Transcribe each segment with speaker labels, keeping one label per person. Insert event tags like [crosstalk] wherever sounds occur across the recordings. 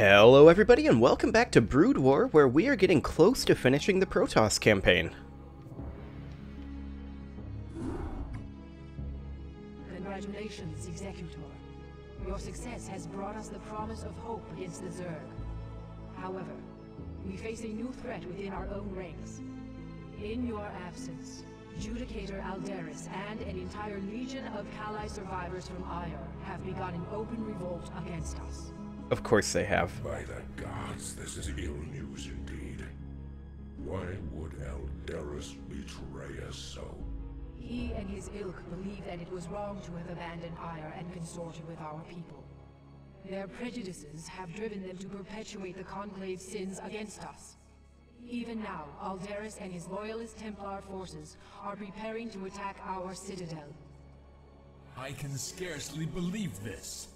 Speaker 1: Hello everybody and welcome back to Brood War, where we are getting close to finishing the Protoss campaign.
Speaker 2: Congratulations, Executor. Your success has brought us the promise of hope against the Zerg. However, we face a new threat within our own ranks. In your absence, Judicator Aldaris and an entire legion of Khalai survivors from Aiur have begun an open revolt against us.
Speaker 1: Of course they have.
Speaker 3: By the gods, this is ill news indeed. Why would Aldaris betray us so?
Speaker 2: He and his ilk believe that it was wrong to have abandoned Aiur and consorted with our people. Their prejudices have driven them to perpetuate the Conclave's sins against us. Even now, Aldaris and his loyalist Templar forces are preparing to attack our citadel.
Speaker 4: I can scarcely believe this.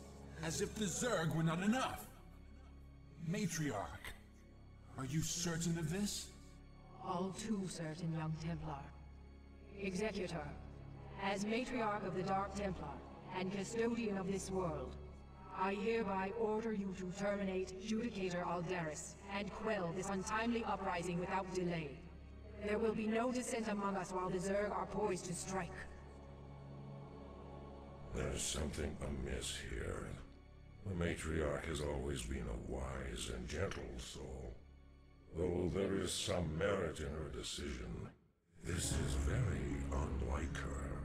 Speaker 4: As if the Zerg were not enough. Matriarch, are you certain of this?
Speaker 2: All too certain, young Templar. Executor, as Matriarch of the Dark Templar and Custodian of this world, I hereby order you to terminate Judicator Aldaris and quell this untimely uprising without delay. There will be no dissent among us while the Zerg are poised to strike.
Speaker 3: There's something amiss here. The matriarch has always been a wise and gentle soul. Though there is some merit in her decision, this is very unlike her.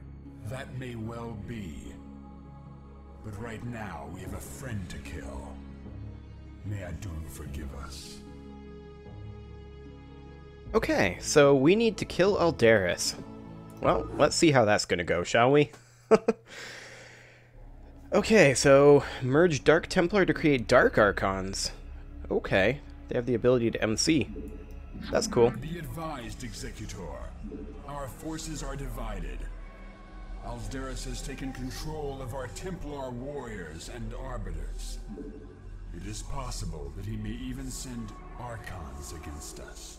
Speaker 4: That may well be. But right now, we have a friend to kill. May Adun forgive us.
Speaker 1: Okay, so we need to kill Aldaris. Well, let's see how that's gonna go, shall we? [laughs] okay, so merge Dark Templar to create Dark Archons. Okay, they have the ability to MC. That's cool.
Speaker 4: Be advised, Executor. Our forces are divided. Aldaris has taken control of our Templar warriors and arbiters. It is possible that he may even send Archons against us.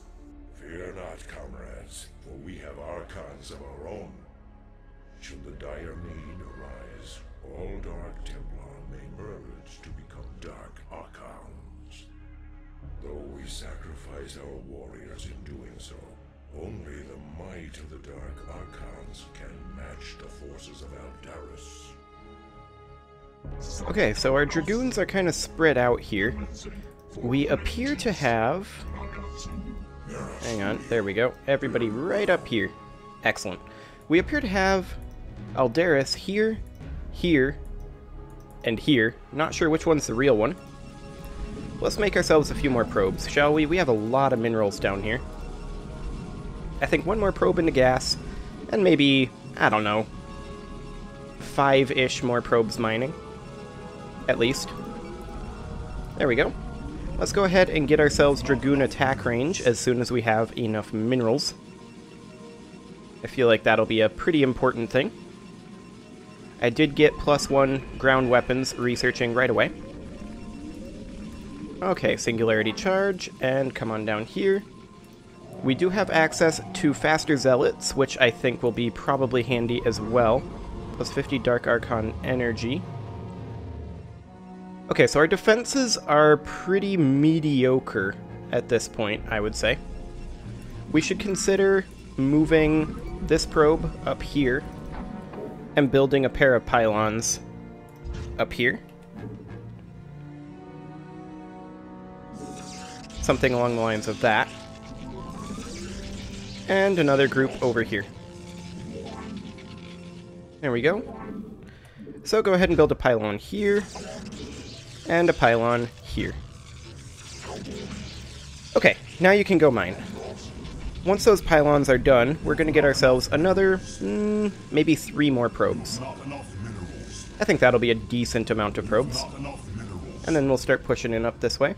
Speaker 3: Fear not, comrades, for we have archons of our own. Should the dire need arise, all Dark Templar may merge to become Dark Archons. Though we sacrifice our warriors in doing so, only the might of the Dark Archons can match the forces of Aldaris.
Speaker 1: Okay, so our Dragoons are kind of spread out here. We appear to have... Hang on, there we go. Everybody right up here. Excellent. We appear to have Aldaris here, here, and here. Not sure which one's the real one. Let's make ourselves a few more probes, shall we? We have a lot of minerals down here. I think one more probe into gas, and maybe, I don't know, five-ish more probes mining. At least. There we go. Let's go ahead and get ourselves Dragoon attack range as soon as we have enough minerals. I feel like that'll be a pretty important thing. I did get plus one ground weapons researching right away. Okay, Singularity Charge, and come on down here. We do have access to faster zealots, which I think will be probably handy as well. Plus 50 Dark Archon energy. Okay, so our defenses are pretty mediocre at this point, I would say. We should consider moving this probe up here and building a pair of pylons up here. Something along the lines of that. And another group over here. There we go. So go ahead and build a pylon here, and a pylon here. Okay, now you can go mine. Once those pylons are done, we're going to get ourselves another, mm, maybe three more probes. I think that'll be a decent amount of probes. And then we'll start pushing it up this way.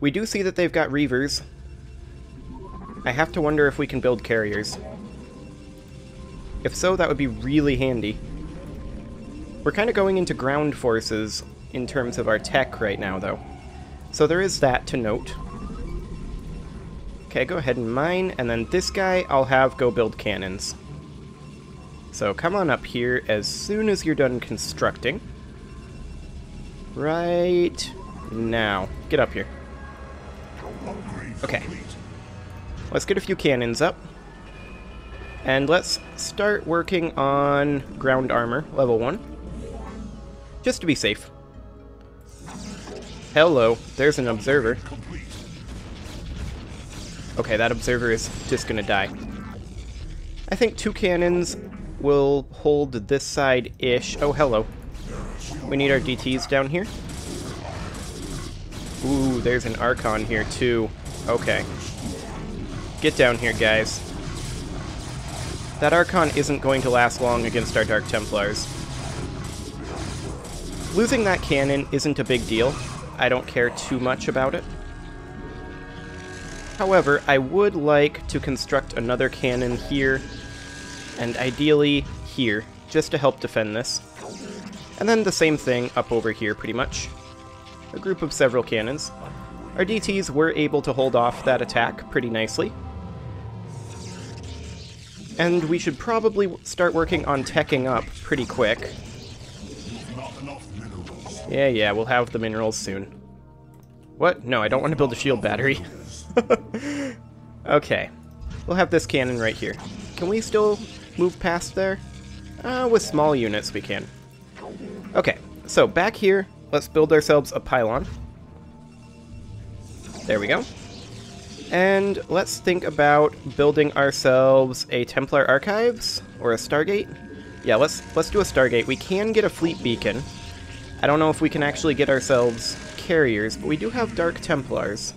Speaker 1: We do see that they've got Reavers. I have to wonder if we can build carriers. If so, that would be really handy. We're kind of going into ground forces in terms of our tech right now, though. So there is that to note. Okay, go ahead and mine, and then this guy I'll have go build cannons. So come on up here as soon as you're done constructing. Right Now, get up here. Okay. Let's get a few cannons up. And let's start working on ground armor, level 1. Just to be safe. Hello, there's an observer. Okay, that observer is just gonna die. I think two cannons will hold this side-ish. Oh, hello. We need our DTs down here. Ooh, there's an Archon here too. Okay. Get down here, guys. That Archon isn't going to last long against our Dark Templars. Losing that cannon isn't a big deal. I don't care too much about it. However, I would like to construct another cannon here, and ideally here, just to help defend this. And then the same thing up over here, pretty much. A group of several cannons. Our DTs were able to hold off that attack pretty nicely. And we should probably start working on teching up pretty quick. Yeah, yeah, we'll have the minerals soon. What? No, I don't want to build a shield battery. [laughs] [laughs] okay. We'll have this cannon right here. Can we still move past there? Uh, with small units we can. Okay, so back here, let's build ourselves a pylon. There we go. And let's think about building ourselves a Templar Archives or a Stargate. Yeah, let's let's do a Stargate. We can get a fleet beacon. I don't know if we can actually get ourselves carriers, but we do have Dark Templars.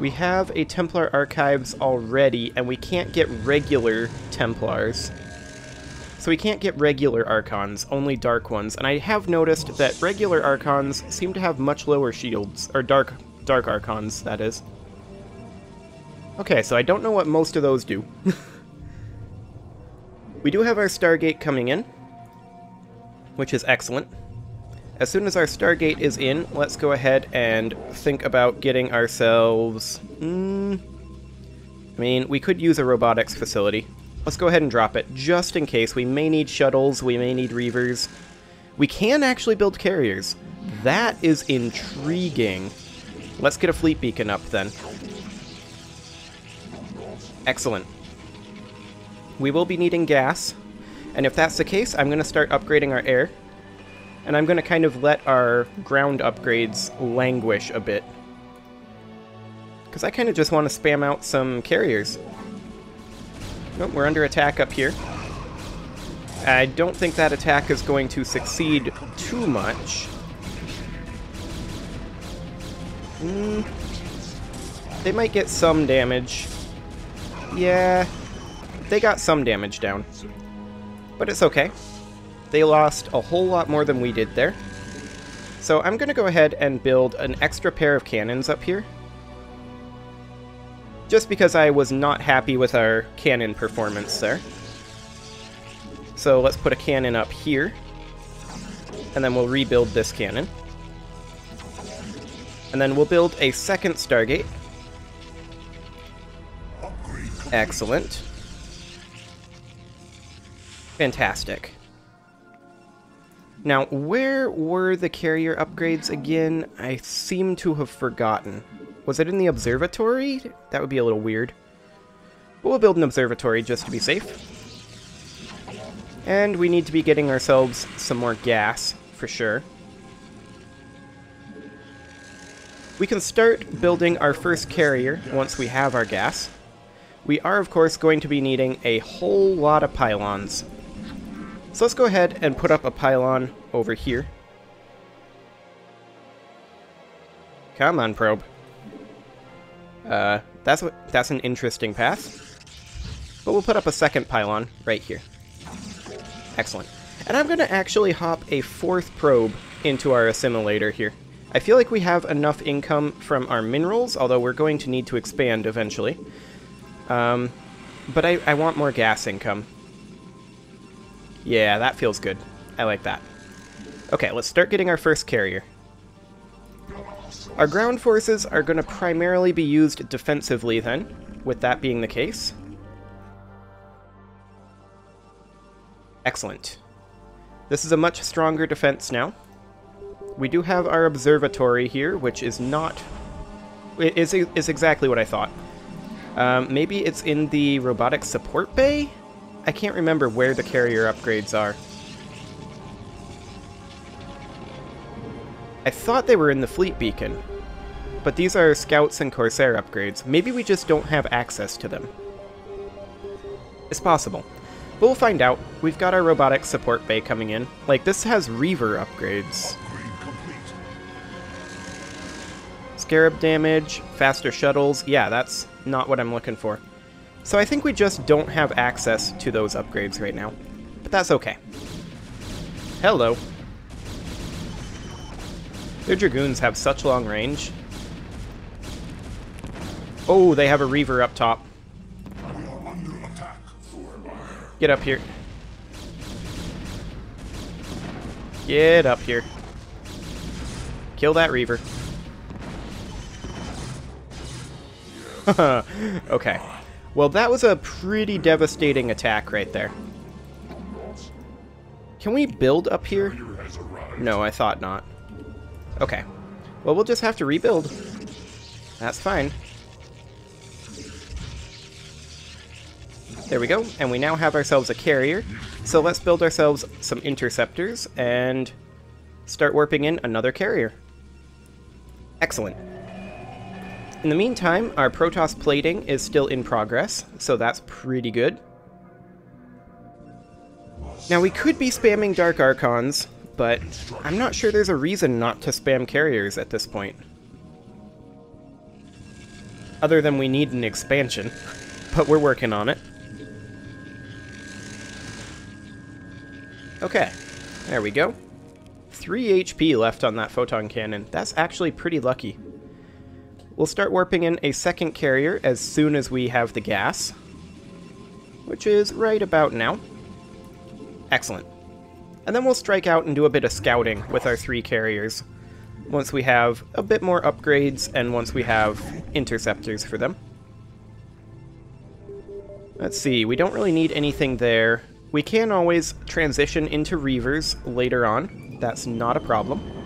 Speaker 1: We have a Templar Archives already, and we can't get regular Templars. So we can't get regular Archons, only Dark ones, and I have noticed that regular Archons seem to have much lower shields, or Dark, dark Archons, that is. Okay, so I don't know what most of those do. [laughs] we do have our Stargate coming in, which is excellent. As soon as our Stargate is in, let's go ahead and think about getting ourselves... Mm, I mean, we could use a robotics facility. Let's go ahead and drop it, just in case. We may need shuttles, we may need reavers. We can actually build carriers. That is intriguing. Let's get a fleet beacon up, then. Excellent. We will be needing gas, and if that's the case, I'm going to start upgrading our air and I'm going to kind of let our ground upgrades languish a bit. Because I kind of just want to spam out some carriers. Nope, we're under attack up here. I don't think that attack is going to succeed too much. Mm, they might get some damage. Yeah, they got some damage down. But it's okay. They lost a whole lot more than we did there. So I'm going to go ahead and build an extra pair of cannons up here. Just because I was not happy with our cannon performance there. So let's put a cannon up here. And then we'll rebuild this cannon. And then we'll build a second Stargate. Excellent. Fantastic. Now, where were the carrier upgrades again? I seem to have forgotten. Was it in the observatory? That would be a little weird. But we'll build an observatory just to be safe. And we need to be getting ourselves some more gas, for sure. We can start building our first carrier once we have our gas. We are, of course, going to be needing a whole lot of pylons. So let's go ahead and put up a pylon over here. Come on, probe. Uh, that's what that's an interesting path. But we'll put up a second pylon right here. Excellent. And I'm going to actually hop a fourth probe into our assimilator here. I feel like we have enough income from our minerals, although we're going to need to expand eventually. Um, but I, I want more gas income. Yeah, that feels good. I like that. Okay, let's start getting our first carrier. Our ground forces are going to primarily be used defensively then, with that being the case. Excellent. This is a much stronger defense now. We do have our observatory here, which is not... Is, is exactly what I thought. Um, maybe it's in the robotic support bay? I can't remember where the carrier upgrades are. I thought they were in the fleet beacon, but these are scouts and corsair upgrades. Maybe we just don't have access to them. It's possible. But we'll find out. We've got our robotic support bay coming in. Like, this has Reaver upgrades. Scarab damage, faster shuttles. Yeah, that's not what I'm looking for. So I think we just don't have access to those upgrades right now. But that's okay. Hello. Their Dragoons have such long range. Oh, they have a Reaver up top. Get up here. Get up here. Kill that Reaver. [laughs] okay. Well, that was a pretty devastating attack right there. Can we build up here? No, I thought not. Okay. Well, we'll just have to rebuild. That's fine. There we go, and we now have ourselves a carrier. So let's build ourselves some interceptors and start warping in another carrier. Excellent. In the meantime, our Protoss plating is still in progress, so that's pretty good. Now we could be spamming Dark Archons, but I'm not sure there's a reason not to spam carriers at this point. Other than we need an expansion, but we're working on it. Okay, there we go. 3 HP left on that photon cannon. That's actually pretty lucky. We'll start warping in a second carrier as soon as we have the gas, which is right about now. Excellent. And then we'll strike out and do a bit of scouting with our three carriers once we have a bit more upgrades and once we have interceptors for them. Let's see, we don't really need anything there. We can always transition into Reavers later on. That's not a problem.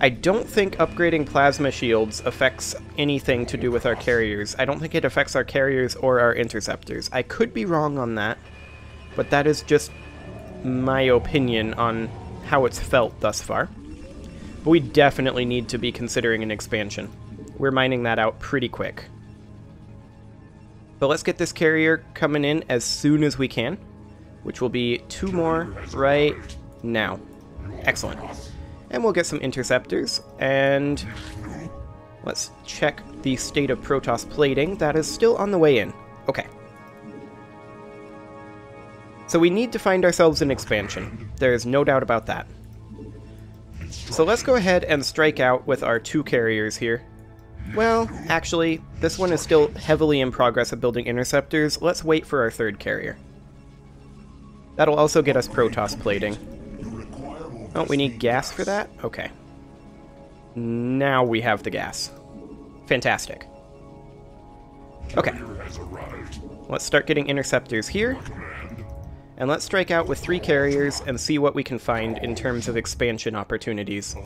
Speaker 1: I don't think upgrading plasma shields affects anything to do with our carriers. I don't think it affects our carriers or our interceptors. I could be wrong on that. But that is just my opinion on how it's felt thus far. But we definitely need to be considering an expansion. We're mining that out pretty quick. But let's get this carrier coming in as soon as we can, which will be two more right now. Excellent. And we'll get some interceptors, and let's check the state of Protoss plating. That is still on the way in. Okay. So we need to find ourselves an expansion. There is no doubt about that. So let's go ahead and strike out with our two carriers here. Well, actually, this one is still heavily in progress of building interceptors. Let's wait for our third carrier. That'll also get us Protoss plating. Oh, we need gas for that? Okay. Now we have the gas. Fantastic. Okay. Let's start getting interceptors here. And let's strike out with three carriers and see what we can find in terms of expansion opportunities.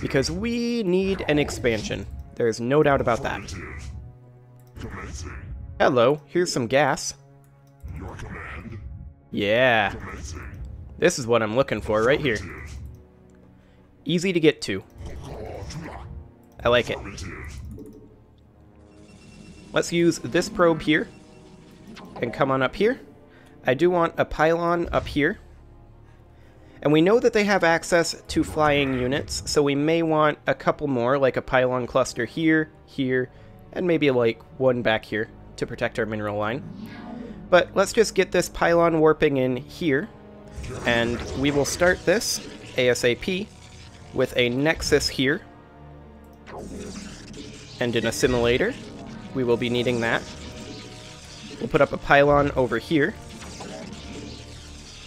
Speaker 1: Because we need an expansion. There's no doubt about that. Hello, here's some gas. Yeah. This is what I'm looking for right here. Easy to get to. I like it. Let's use this probe here and come on up here. I do want a pylon up here. And we know that they have access to flying units, so we may want a couple more, like a pylon cluster here, here, and maybe like one back here to protect our mineral line. But let's just get this pylon warping in here, and we will start this ASAP with a nexus here, and an assimilator. We will be needing that. We'll put up a pylon over here,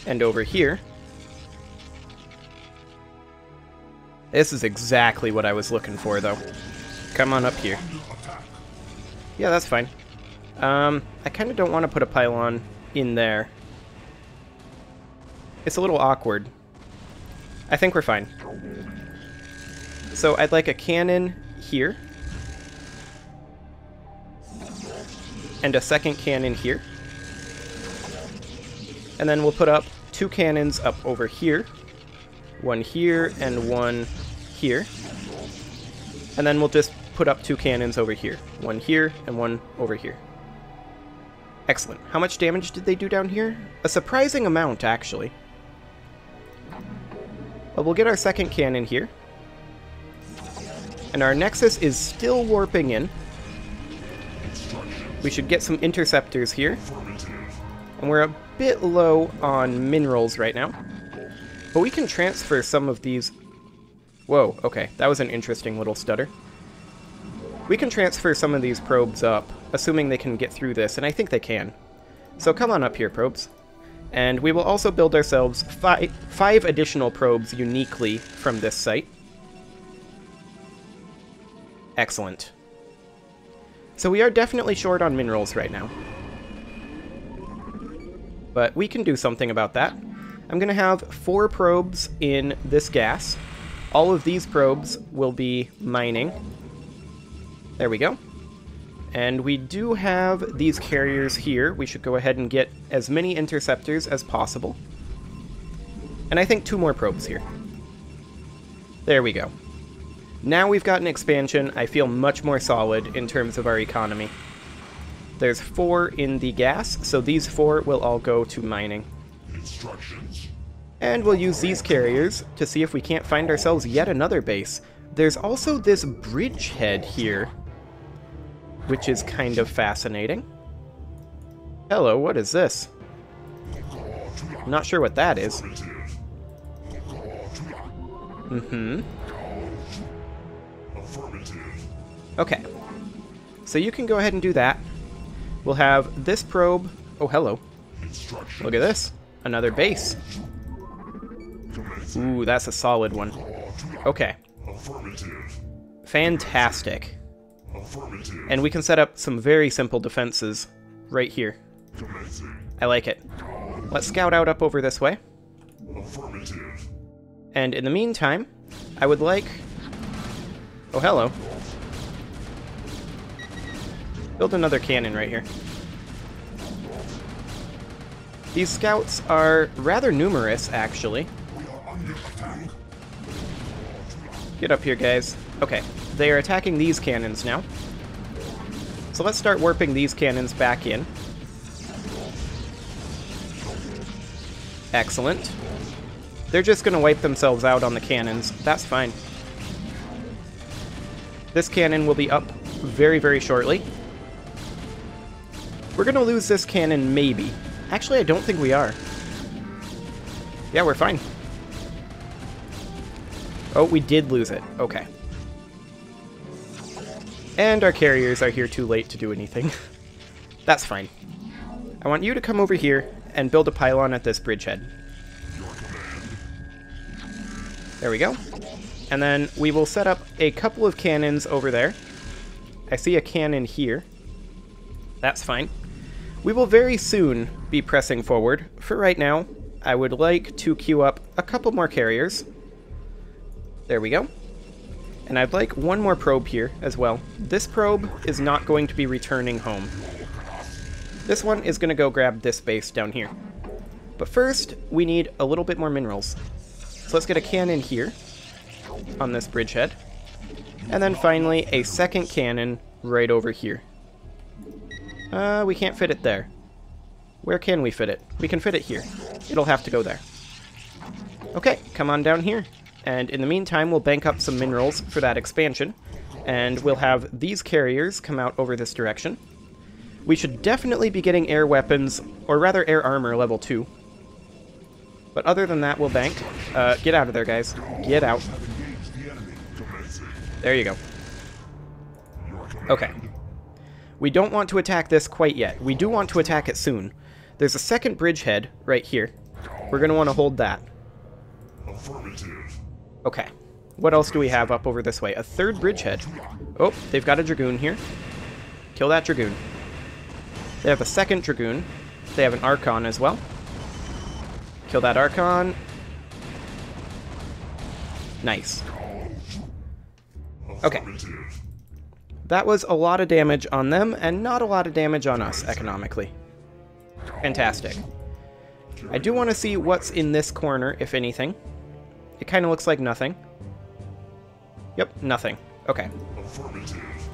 Speaker 1: and over here. This is exactly what I was looking for, though. Come on up here. Yeah, that's fine. Um, I kind of don't want to put a pylon in there. It's a little awkward. I think we're fine. So I'd like a cannon here. And a second cannon here. And then we'll put up two cannons up over here. One here and one here. And then we'll just put up two cannons over here. One here and one over here. Excellent. How much damage did they do down here? A surprising amount, actually. Well, we'll get our second cannon here. And our Nexus is still warping in. We should get some interceptors here. And we're a bit low on minerals right now. But we can transfer some of these... Whoa, okay. That was an interesting little stutter. We can transfer some of these probes up, assuming they can get through this, and I think they can. So come on up here, probes. And we will also build ourselves fi five additional probes uniquely from this site. Excellent. So we are definitely short on minerals right now. But we can do something about that. I'm going to have four probes in this gas. All of these probes will be mining. There we go. And we do have these carriers here. We should go ahead and get as many interceptors as possible. And I think two more probes here. There we go. Now we've got an expansion, I feel much more solid in terms of our economy. There's four in the gas, so these four will all go to mining. And we'll use these carriers to see if we can't find ourselves yet another base. There's also this bridgehead here which is kind of fascinating. Hello, what is this? Not sure what that is. Mm-hmm. Okay. So you can go ahead and do that. We'll have this probe... Oh, hello. Look at this. Another base. Ooh, that's a solid one. Okay. Fantastic. And we can set up some very simple defenses right here. I like it. Let's scout out up over this way. And in the meantime, I would like... Oh, hello. Build another cannon right here. These scouts are rather numerous, actually. Get up here, guys. Okay, they are attacking these cannons now. So let's start warping these cannons back in. Excellent. They're just going to wipe themselves out on the cannons. That's fine. This cannon will be up very, very shortly. We're to lose this cannon, maybe. Actually, I don't think we are. Yeah, we're fine. Oh, we did lose it. Okay. And our carriers are here too late to do anything. [laughs] That's fine. I want you to come over here and build a pylon at this bridgehead. There we go. And then we will set up a couple of cannons over there. I see a cannon here. That's fine. We will very soon be pressing forward. For right now, I would like to queue up a couple more carriers. There we go. And I'd like one more probe here as well. This probe is not going to be returning home. This one is going to go grab this base down here. But first, we need a little bit more minerals. So let's get a cannon here on this bridgehead. And then finally, a second cannon right over here. Uh, we can't fit it there. Where can we fit it? We can fit it here. It'll have to go there. Okay, come on down here. And in the meantime, we'll bank up some minerals for that expansion. And we'll have these carriers come out over this direction. We should definitely be getting air weapons, or rather air armor level 2. But other than that, we'll bank. Uh, get out of there, guys. Get out. There you go. Okay. We don't want to attack this quite yet. We do want to attack it soon. There's a second bridgehead right here. We're going to want to hold that. Okay. What else do we have up over this way? A third bridgehead. Oh, they've got a Dragoon here. Kill that Dragoon. They have a second Dragoon. They have an Archon as well. Kill that Archon. Nice. Okay. That was a lot of damage on them, and not a lot of damage on us, economically. Fantastic. I do want to see what's in this corner, if anything. It kind of looks like nothing. Yep, nothing. Okay.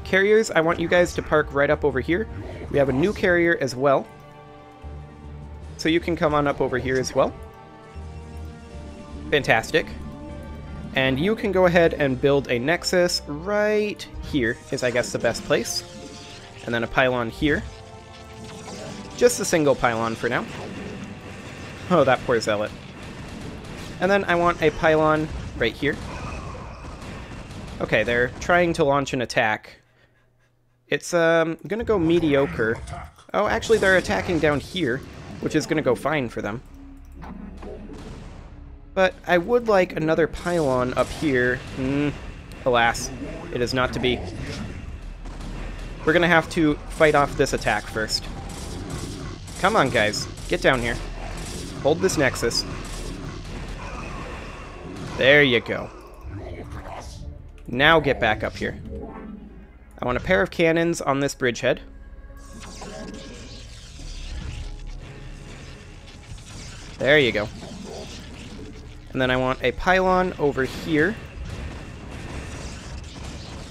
Speaker 1: Carriers, I want you guys to park right up over here. We have a new carrier as well. So you can come on up over here as well. Fantastic. And you can go ahead and build a nexus right here is I guess the best place. And then a pylon here. Just a single pylon for now. Oh, that poor zealot. And then I want a pylon right here. Okay, they're trying to launch an attack. It's um gonna go mediocre. Oh, actually they're attacking down here, which is gonna go fine for them. But I would like another pylon up here. Mm, alas, it is not to be. We're gonna have to fight off this attack first. Come on, guys. Get down here. Hold this nexus. There you go. Now get back up here. I want a pair of cannons on this bridgehead. There you go. And then I want a pylon over here.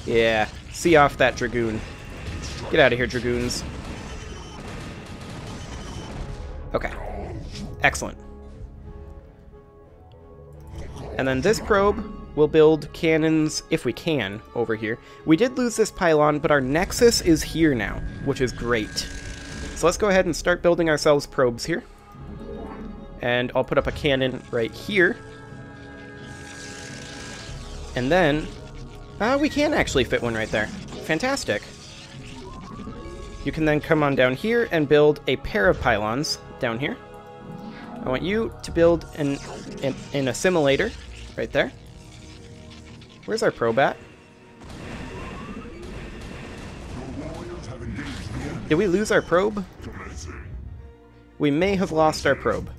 Speaker 1: Yeah, see off that Dragoon. Get out of here, Dragoons. Okay. Excellent. And then this probe will build cannons, if we can, over here. We did lose this pylon, but our nexus is here now, which is great. So let's go ahead and start building ourselves probes here. And I'll put up a cannon right here. And then, uh, we can actually fit one right there. Fantastic. You can then come on down here and build a pair of pylons down here. I want you to build an, an, an assimilator right there. Where's our probe at? Did we lose our probe? We may have lost our probe.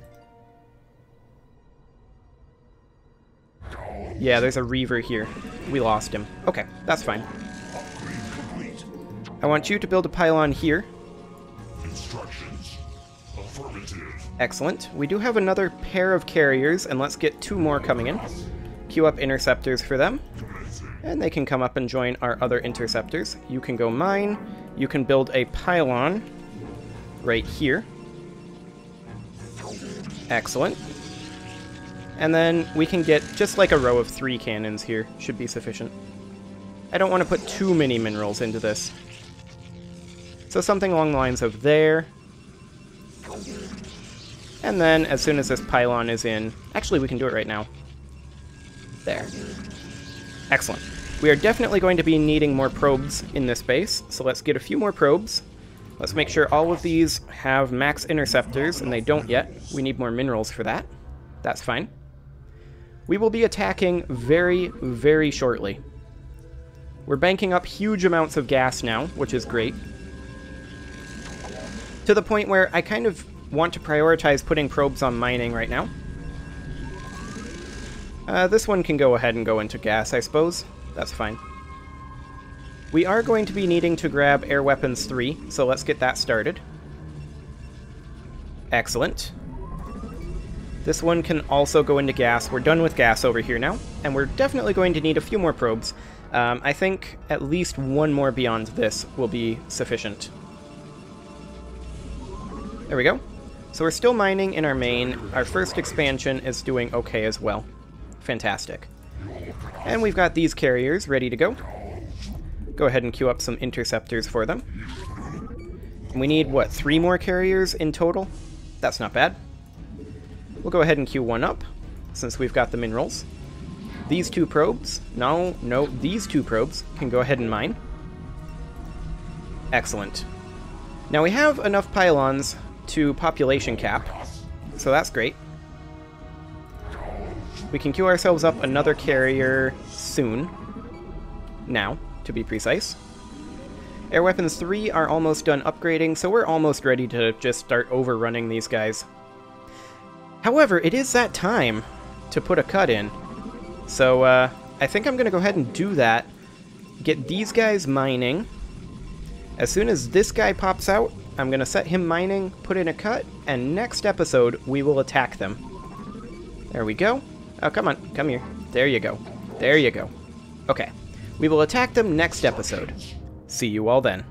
Speaker 1: Yeah, there's a Reaver here. We lost him. Okay, that's fine. I want you to build a pylon here. Excellent. We do have another pair of carriers, and let's get two more coming in. Queue up interceptors for them. And they can come up and join our other interceptors. You can go mine. You can build a pylon right here. Excellent. And then we can get just like a row of three cannons here. Should be sufficient. I don't want to put too many minerals into this. So something along the lines of there. And then as soon as this pylon is in... Actually, we can do it right now. There. Excellent. We are definitely going to be needing more probes in this base, so let's get a few more probes. Let's make sure all of these have max interceptors, and they don't yet. We need more minerals for that. That's fine. We will be attacking very, very shortly. We're banking up huge amounts of gas now, which is great. To the point where I kind of want to prioritize putting probes on mining right now. Uh, this one can go ahead and go into gas, I suppose. That's fine. We are going to be needing to grab Air Weapons 3, so let's get that started. Excellent. This one can also go into gas. We're done with gas over here now, and we're definitely going to need a few more probes. Um, I think at least one more beyond this will be sufficient. There we go. So we're still mining in our main. Our first expansion is doing okay as well. Fantastic. And we've got these carriers ready to go. Go ahead and queue up some interceptors for them. we need, what, three more carriers in total? That's not bad. We'll go ahead and queue one up, since we've got the minerals. These two probes, no, no, these two probes can go ahead and mine. Excellent. Now we have enough pylons to population cap, so that's great. We can queue ourselves up another carrier soon. Now, to be precise. Air Weapons 3 are almost done upgrading, so we're almost ready to just start overrunning these guys. However, it is that time to put a cut in. So, uh, I think I'm gonna go ahead and do that. Get these guys mining. As soon as this guy pops out, I'm gonna set him mining, put in a cut, and next episode, we will attack them. There we go. Oh, come on, come here. There you go. There you go. Okay. We will attack them next episode. See you all then.